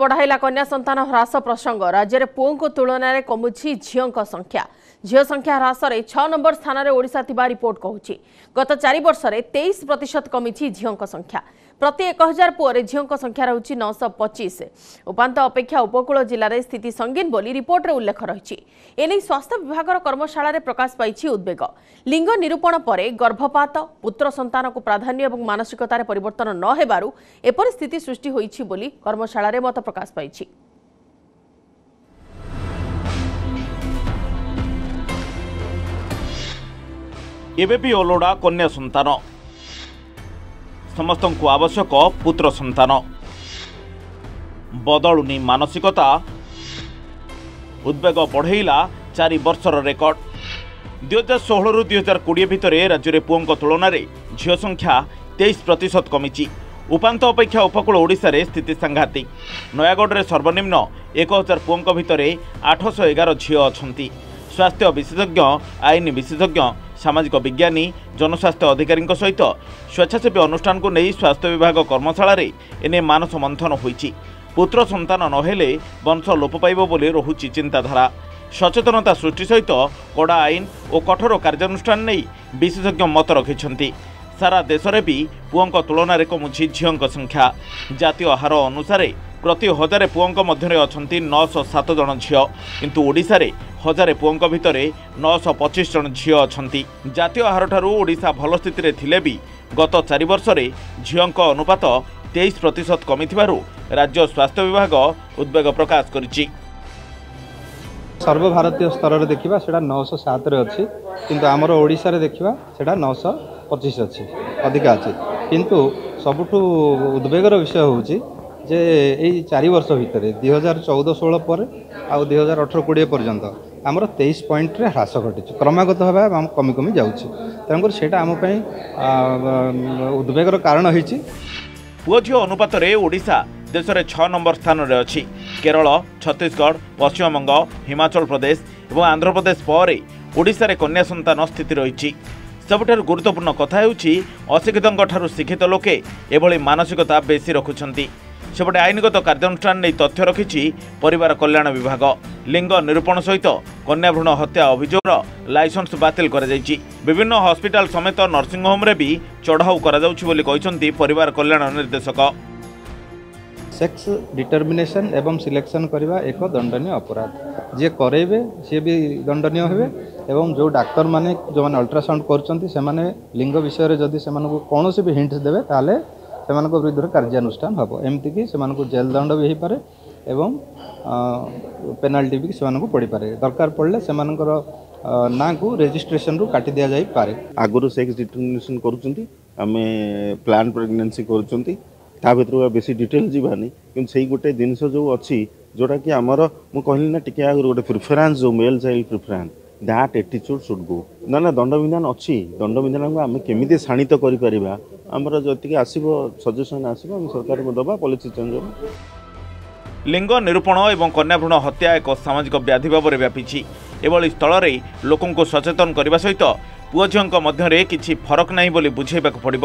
ବଢ଼ାଇଲା କନ୍ୟା ସନ୍ତାନ ହ୍ରାସ ପ୍ରସଙ୍ଗ। ରାଜ୍ୟରେ ପୁଅଙ୍କ ତୁଳନାରେ କମୁଛି ଝିଅଙ୍କ ସଂଖ୍ୟା। ଝିଅ ସଂଖ୍ୟା ହ୍ରାସରେ ଛଅ ନମ୍ବର ସ୍ଥାନରେ ଓଡ଼ିଶା ଥିବା ରିପୋର୍ଟ କହୁଛି। ଗତ ଚାରି ବର୍ଷରେ ତେଇଶ ପ୍ରତିଶତ କମିଛି ଝିଅଙ୍କ ସଂଖ୍ୟା। ପ୍ରତି ଏକ ହଜାର ପୁଅରେ ଝିଅଙ୍କ ସଂଖ୍ୟା ରହୁଛି ନଅଶହ ପଚିଶ। ଉପାନ୍ତ ଅପେକ୍ଷା ଉପକୂଳ ଜିଲ୍ଲାରେ ସ୍ଥିତି ସଙ୍ଗୀନ ବୋଲି ରିପୋର୍ଟରେ ଉଲ୍ଲେଖ ରହିଛି। ଏନେଇ ସ୍ୱାସ୍ଥ୍ୟ ବିଭାଗର କର୍ମଶାଳାରେ ପ୍ରକାଶ ପାଇଛି ଉଦ୍ବେଗ। ଲିଙ୍ଗ ନିରୂପଣ ପରେ ଗର୍ଭପାତ ପୁତ୍ର ସନ୍ତାନକୁ ପ୍ରାଧାନ୍ୟ ଏବଂ ମାନସିକତାରେ ପରିବର୍ତ୍ତନ ନ ହେବାରୁ ଏପରି ସ୍ଥିତି ସୃଷ୍ଟି ହୋଇଛି ବୋଲି କର୍ମଶାଳାରେ ମତ ପ୍ରକାଶ ପାଇଛି। ଏବେ ବି ଅଲୋଡ଼ା କନ୍ୟା ସନ୍ତାନ। ସମସ୍ତଙ୍କୁ ଆବଶ୍ୟକ ପୁତ୍ର ସନ୍ତାନ। ବଦଳୁନି ମାନସିକତା। ଉଦ୍ବେଗ ବଢ଼େଇଲା ଚାରି ବର୍ଷର ରେକର୍ଡ। ଦୁଇହଜାର ଷୋହଳରୁ ଦୁଇହଜାର କୋଡ଼ିଏ ଭିତରେ ରାଜ୍ୟରେ ପୁଅଙ୍କ ତୁଳନାରେ ଝିଅ ସଂଖ୍ୟା ତେଇଶ ପ୍ରତିଶତ କମିଛି। ଉପାନ୍ତ ଅପେକ୍ଷା ଉପକୂଳ ଓଡ଼ିଶାରେ ସ୍ଥିତି ସାଂଘାତିକ ନୟାଗଡ଼ରେ ସର୍ବନିମ୍ନ ଏକ ହଜାର ପୁଅଙ୍କ ଭିତରେ ଆଠଶହ ଏଗାର ଝିଅ ଅଛନ୍ତି। ସ୍ୱାସ୍ଥ୍ୟ ବିଶେଷଜ୍ଞ ଆଇନ ବିଶେଷଜ୍ଞ ସାମାଜିକ ବିଜ୍ଞାନୀ ଜନସ୍ୱାସ୍ଥ୍ୟ ଅଧିକାରୀଙ୍କ ସହିତ ସ୍ୱେଚ୍ଛାସେବୀ ଅନୁଷ୍ଠାନକୁ ନେଇ ସ୍ୱାସ୍ଥ୍ୟ ବିଭାଗ କର୍ମଶାଳାରେ ଏନେ ମାନସ ମନ୍ଥନ ହୋଇଛି। ପୁତ୍ର ସନ୍ତାନ ନହେଲେ ବଂଶ ଲୋପ ପାଇବ ବୋଲି ରହୁଛି ଚିନ୍ତାଧାରା। ସଚେତନତା ସୃଷ୍ଟି ସହିତ କଡ଼ା ଆଇନ ଓ କଠୋର କାର୍ଯ୍ୟାନୁଷ୍ଠାନ ନେଇ ବିଶେଷଜ୍ଞ ମତ ରଖିଛନ୍ତି। ସାରା ଦେଶରେ ବି ପୁଅଙ୍କ ତୁଳନାରେ କମୁଛି ଝିଅଙ୍କ ସଂଖ୍ୟା। ଜାତୀୟ ହାର ଅନୁସାରେ ପ୍ରତି ହଜାରେ ପୁଅଙ୍କ ମଧ୍ୟରେ ଅଛନ୍ତି ନଅଶହ ସାତ ଜଣ ଝିଅ। କିନ୍ତୁ ଓଡ଼ିଶାରେ ହଜାରେ ପୁଅଙ୍କ ଭିତରେ ନଅଶହ ପଚିଶ ଜଣ ଝିଅ ଅଛନ୍ତି। ଜାତୀୟ ହାରଠାରୁ ଓଡ଼ିଶା ଭଲ ସ୍ଥିତିରେ ଥିଲେ ବି ଗତ ଚାରି ବର୍ଷରେ ଝିଅଙ୍କ ଅନୁପାତ ତେଇଶ ପ୍ରତିଶତ କମିଥିବାରୁ ରାଜ୍ୟ ସ୍ୱାସ୍ଥ୍ୟ ବିଭାଗ ଉଦ୍ବେଗ ପ୍ରକାଶ କରିଛି। ସର୍ବଭାରତୀୟ ସ୍ତରରେ ଦେଖିବା ସେଇଟା ନଅଶହ ସାତରେ ଅଛି। କିନ୍ତୁ ଆମର ଓଡ଼ିଶାରେ ଦେଖିବା ସେଇଟା ନଅଶହ ପଚିଶ ଅଛି ଅଧିକା ଅଛି। କିନ୍ତୁ ସବୁଠୁ ଉଦ୍ବେଗର ବିଷୟ ହେଉଛି ଯେ ଏଇ ଚାରି ବର୍ଷ ଭିତରେ ଦୁଇ ହଜାର ଚଉଦ ଷୋହଳ ପରେ ଆଉ ଦୁଇ ହଜାର ଅଠର କୋଡ଼ିଏ ପର୍ଯ୍ୟନ୍ତ ଆମର ତେଇଶ ପଏଣ୍ଟରେ ହ୍ରାସ ଘଟିଛି। କ୍ରମାଗତ ଭାବେ ଆମ କମି କମି ଯାଉଛି। ତେଣୁକରି ସେଇଟା ଆମ ପାଇଁ ଆ, ଉଦ୍ବେଗର କାରଣ ହେଇଛି। ପୁଅ ଝିଅ ଅନୁପାତରେ ଓଡ଼ିଶା ଦେଶରେ ଛଅ ନମ୍ବର ସ୍ଥାନରେ ଅଛି। କେରଳ ଛତିଶଗଡ଼ ପଶ୍ଚିମବଙ୍ଗ ହିମାଚଳ ପ୍ରଦେଶ ଏବଂ ଆନ୍ଧ୍ରପ୍ରଦେଶ ପରେ ଓଡ଼ିଶାରେ କନ୍ୟା ସନ୍ତାନ ସ୍ଥିତି ରହିଛି। ସବୁଠାରୁ ଗୁରୁତ୍ୱପୂର୍ଣ୍ଣ କଥା ହେଉଛି ଅଶିକ୍ଷିତଙ୍କ ଠାରୁ ଶିକ୍ଷିତ ଲୋକେ ଏଭଳି ମାନସିକତା ବେଶୀ ରଖୁଛନ୍ତି। ସେପଟେ ଆଇନଗତ କାର୍ଯ୍ୟାନୁଷ୍ଠାନ ନେଇ ତଥ୍ୟ ରଖିଛି ପରିବାର କଲ୍ୟାଣ ବିଭାଗ। ଲିଙ୍ଗ ନିରୂପଣ ସହିତ କନ୍ୟା ଭ୍ରୂଣ ହତ୍ୟା ଅଭିଯୋଗର ଲାଇସେନ୍ସ ବାତିଲ କରାଯାଇଛି। ବିଭିନ୍ନ ହସ୍ପିଟାଲ ସମେତ ନର୍ସିଂହୋମ୍ରେ ବି ଚଢ଼ାଉ କରାଯାଉଛି ବୋଲି କହିଛନ୍ତି ପରିବାର କଲ୍ୟାଣ ନିର୍ଦ୍ଦେଶକ। ସେକ୍ସ ଡିଟର୍ମିନେସନ୍ ଏବଂ ସିଲେକ୍ସନ୍ କରିବା ଏକ ଦଣ୍ଡନୀୟ ଅପରାଧ। ଯିଏ କରେଇବେ ସିଏ ବି ଦଣ୍ଡନୀୟ ହେବେ ଏବଂ ଯେଉଁ ଡାକ୍ତରମାନେ ଯେଉଁମାନେ ଅଲ୍ଟ୍ରାସାଉଣ୍ଡ କରୁଛନ୍ତି ସେମାନେ ଲିଙ୍ଗ ବିଷୟରେ ଯଦି ସେମାନଙ୍କୁ କୌଣସି ବି ହିଣ୍ଟ ଦେବେ ତାହେଲେ ସେମାନଙ୍କ ବିରୁଦ୍ଧରେ କାର୍ଯ୍ୟାନୁଷ୍ଠାନ ହେବ। ଏମିତିକି ସେମାନଙ୍କୁ ଜେଲ୍ ଦଣ୍ଡ ବି ହୋଇପାରେ ଏବଂ ପେନାଲ୍ଟି ବି ସେମାନଙ୍କୁ ପଡ଼ିପାରେ। ଦରକାର ପଡ଼ିଲେ ସେମାନଙ୍କର ଅ, ନାଁକୁ ରେଜିଷ୍ଟ୍ରେସନରୁ କାଟି ଦିଆଯାଇପାରେ। ଆଗରୁ ସେକ୍ସ ଡିଟର୍ମିନେସନ୍ କରୁଛନ୍ତି ଆମେ ପ୍ଲାନ୍ ପ୍ରେଗନେନ୍ସି କରୁଛନ୍ତି ତା ଭିତରୁ ଆଉ ବେଶୀ ଡିଟେଲ୍ ଯିବାନି। କିନ୍ତୁ ସେଇ ଗୋଟେ ଜିନିଷ ଯେଉଁ ଅଛି ଯେଉଁଟାକି ଆମର ମୁଁ କହିଲି ନା ଟିକେ ଆଗରୁ ଗୋଟେ ପ୍ରିଫରାନ୍ସ ଯେଉଁ ମେଲ୍ ଚାଇଲ୍ଡ ପ୍ରିଫରାନ୍ସ ଦ୍ୟାଟ୍ ଏଟିଚ୍ୟୁଡ୍ ସୁଡ୍ ଗୋ ନା ନା ଦଣ୍ଡବିଧାନ ଅଛି। ଦଣ୍ଡବିଧାନକୁ ଆମେ କେମିତି ଶାଣିତ କରିପାରିବା ଆମର ଯେତିକି ଆସିବ ସଜେସନ୍ ଆସିବ ଆମେ ସରକାରଙ୍କୁ ଦେବା ପଲିସି ଚେଞ୍ଜ ହେବ। ଲିଙ୍ଗ ନିରୂପଣ ଏବଂ କନ୍ୟା ଭ୍ରୂଣ ହତ୍ୟା ଏକ ସାମାଜିକ ବ୍ୟାଧି ଭାବରେ ବ୍ୟାପିଛି। ଏଭଳି ସ୍ଥଳରେ ଲୋକଙ୍କୁ ସଚେତନ କରିବା ସହିତ ପୁଅ ଝିଅଙ୍କ ମଧ୍ୟରେ କିଛି ଫରକ ନାହିଁ ବୋଲି ବୁଝାଇବାକୁ ପଡ଼ିବ।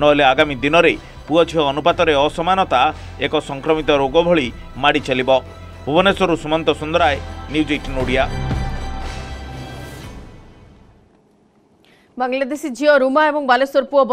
ନହେଲେ ଆଗାମୀ ଦିନରେ ପୁଅ ଝିଅ ଅନୁପାତରେ ଅସମାନତା ଏକ ସଂକ୍ରମିତ ରୋଗ ଭଳି ମାଡ଼ି ଚାଲିବ। ଭୁବନେଶ୍ୱରରୁ ସୁମନ୍ତ ସୁନ୍ଦରାୟ ନ୍ୟୁଜ୍ ଏଇଟିନ୍ ଓଡ଼ିଆ বাংলাদেশি ঝিও রুমা এবং বালেশ্বর পুয়